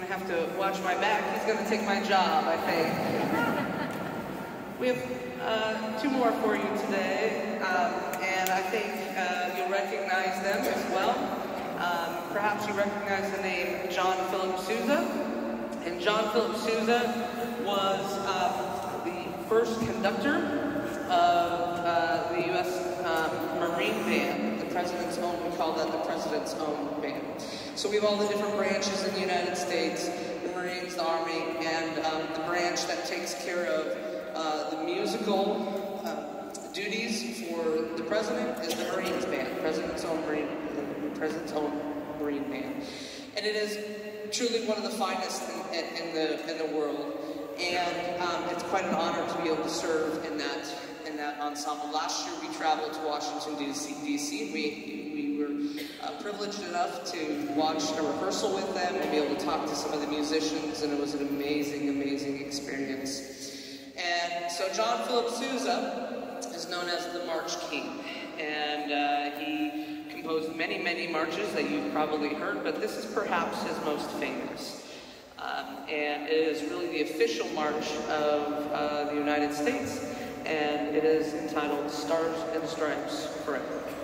gonna have to watch my back. He's gonna take my job, I think. we have uh, two more for you today, um, and I think uh, you'll recognize them as well. Um, perhaps you recognize the name John Philip Sousa. And John Philip Sousa was um, the first conductor of uh, the U.S. Um, Marine Band, the President's Own, we call that the President's Own Band. So we have all the different branches in the United States, the Marines, the Army, and um, the branch that takes care of uh, the musical uh, duties for the President is the Marines Band, President's Own Marine, the President's Own Marine Band. And it is truly one of the finest in, in, the, in the world. And um, it's quite an honor to be able to serve in that in that ensemble. Last year we traveled to Washington D.C. DC. We privileged enough to watch a rehearsal with them and be able to talk to some of the musicians, and it was an amazing, amazing experience. And so John Philip Sousa is known as the March King, and uh, he composed many, many marches that you've probably heard, but this is perhaps his most famous. Um, and it is really the official march of uh, the United States, and it is entitled Stars and Stripes Forever.